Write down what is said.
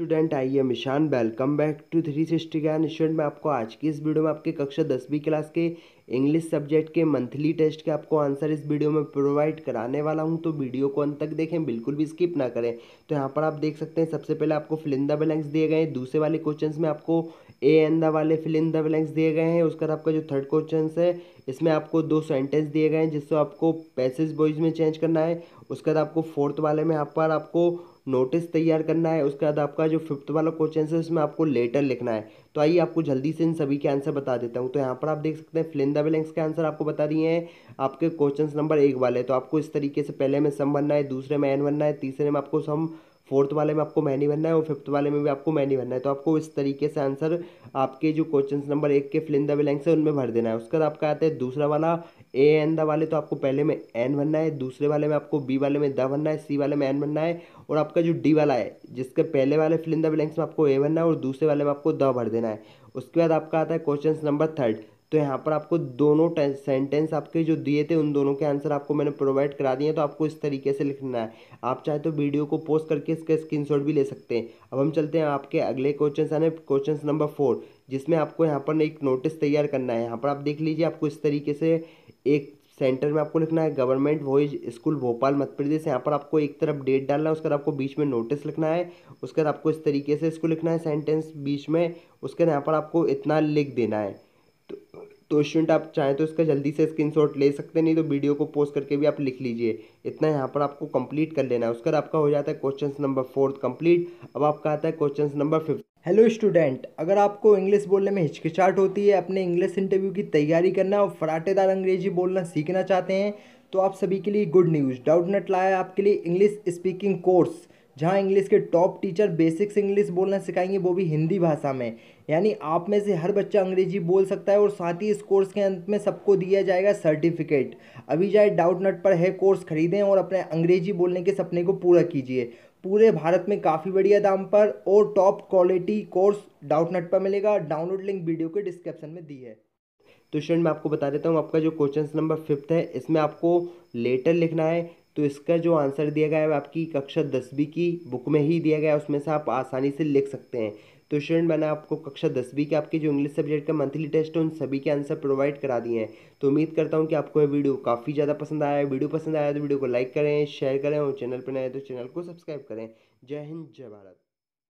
Student, आइए मिशान welcome back to three sixty Gyan. Student, मैं आपको आज की इस वीडियो में आपके कक्षा दसवीं क्लास के इंग्लिश सब्जेक्ट के मंथली टेस्ट के आपको आंसर इस वीडियो में प्रोवाइड कराने वाला हूँ। तो वीडियो को अंत तक देखें, बिल्कुल भी स्किप ना करें। तो यहाँ पर आप देख सकते हैं, सबसे पहले आपको फिलिंदा ब्लैंक्स दिए गए हैं। दूसरे वाले क्वेश्चन में आपको ए एन द वाले फिलिंदा ब्लैंक्स दिए गए हैं। उसके बाद आपका जो थर्ड क्वेश्चन है, इसमें आपको दो सेंटेंस दिए गए हैं, जिससे आपको पैसेज बॉइज में चेंज करना है। उसके बाद आपको फोर्थ वाले में यहाँ पर आपको नोटिस तैयार करना है, उसके बाद आपका जो फिफ्थ वाला क्वेश्चन है, उसमें आपको लेटर लिखना है। तो आइए आपको जल्दी से इन सभी के आंसर बता देता हूँ। तो यहाँ पर आप देख सकते हैं फिलिंदा ब्लैंक्स के आंसर आपको बता दिए हैं। आपके क्वेश्चन नंबर एक वाले तो आपको इस तरीके से पहले में सम बनना है, दूसरे में एन बनना है, तीसरे में आपको सम फोर्थ वाले में आपको मैनी बनना है और फिफ्थ वाले में भी आपको मैनी बनना है। तो आपको इस तरीके से आंसर आपके जो क्वेश्चन नंबर एक के फिलिंदा ब्लैंक्स है, उनमें भर देना है। उसके बाद आपका आता है दूसरा वाला, ए एन द वाले तो आपको पहले में एन बनना है, दूसरे वाले में आपको बी वाले में द बनना है, सी वाले में एन बनना है, और आपका जो डी वाला है, जिसके पहले वाले फिलिंदा ब्लैंक्स में आपको ए बनना है और दूसरे वाले में आपको द भर देना है। उसके बाद आपका आता है क्वेश्चन नंबर थर्ड तो यहाँ पर आपको दोनों सेंटेंस आपके जो दिए थे, उन दोनों के आंसर आपको मैंने प्रोवाइड करा दिए तो आपको इस तरीके से लिखना है। आप चाहे तो वीडियो को पोस्ट करके इसका स्क्रीनशॉट भी ले सकते हैं। अब हम चलते हैं आपके अगले क्वेश्चन आने क्वेश्चन नंबर फोर जिसमें आपको यहाँ पर एक नोटिस तैयार करना है। यहाँ पर आप देख लीजिए, आपको इस तरीके से एक सेंटर में आपको लिखना है government boys school Bhopal, Madhya Pradesh. यहाँ पर आपको एक तरफ़ डेट डालना है, उसके बाद आपको बीच में नोटिस लिखना है, उसके बाद आपको इस तरीके से इसको लिखना है सेंटेंस बीच में, उसके बाद यहाँ पर आपको इतना लिख देना है। तो स्टूडेंट आप चाहें तो इसका जल्दी से स्क्रीनशॉट ले सकते नहीं तो वीडियो को पोस्ट करके भी आप लिख लीजिए। इतना यहाँ पर आपको कंप्लीट कर लेना है। उसका आपका हो जाता है क्वेश्चन नंबर फोर्थ कंप्लीट अब आपका आता है question number fifth hello student अगर आपको इंग्लिश बोलने में हिचकिचाहट होती है, अपने इंग्लिश इंटरव्यू की तैयारी करना और फराटेदार अंग्रेज़ी बोलना सीखना चाहते हैं तो आप सभी के लिए गुड न्यूज़ डाउट नेट लाया आपके लिए इंग्लिश स्पीकिंग कोर्स जहाँ इंग्लिश के टॉप टीचर बेसिक्स इंग्लिश बोलना सिखाएँगे, वो भी हिंदी भाषा में। यानी आप में से हर बच्चा अंग्रेज़ी बोल सकता है और साथ ही इस कोर्स के अंत में सबको दिया जाएगा सर्टिफिकेट अभी जाए डाउट नट पर है कोर्स खरीदें और अपने अंग्रेज़ी बोलने के सपने को पूरा कीजिए। पूरे भारत में काफ़ी बढ़िया दाम पर और top quality course Doubtnut पर मिलेगा। डाउनलोड लिंक वीडियो के डिस्क्रिप्शन में दी है। तो स्टूडेंट मैं आपको बता देता हूँ, आपका जो क्वेश्चन नंबर फिफ्थ है, इसमें आपको लेटर लिखना है तो इसका जो आंसर दिया गया है आपकी कक्षा दसवीं की बुक में ही दिया गया है, उसमें से आप आसानी से लिख सकते हैं। तो स्टूडेंट, मैंने आपको कक्षा दसवीं के आपके जो इंग्लिश सब्जेक्ट का मंथली टेस्ट है, उन सभी के आंसर प्रोवाइड करा दिए हैं। तो उम्मीद करता हूँ कि आपको यह वीडियो काफ़ी ज़्यादा पसंद आया है। वीडियो पसंद आया तो वीडियो को लाइक करें शेयर करें और चैनल पर नए तो चैनल को सब्सक्राइब करें। जय हिंद, जय भारत।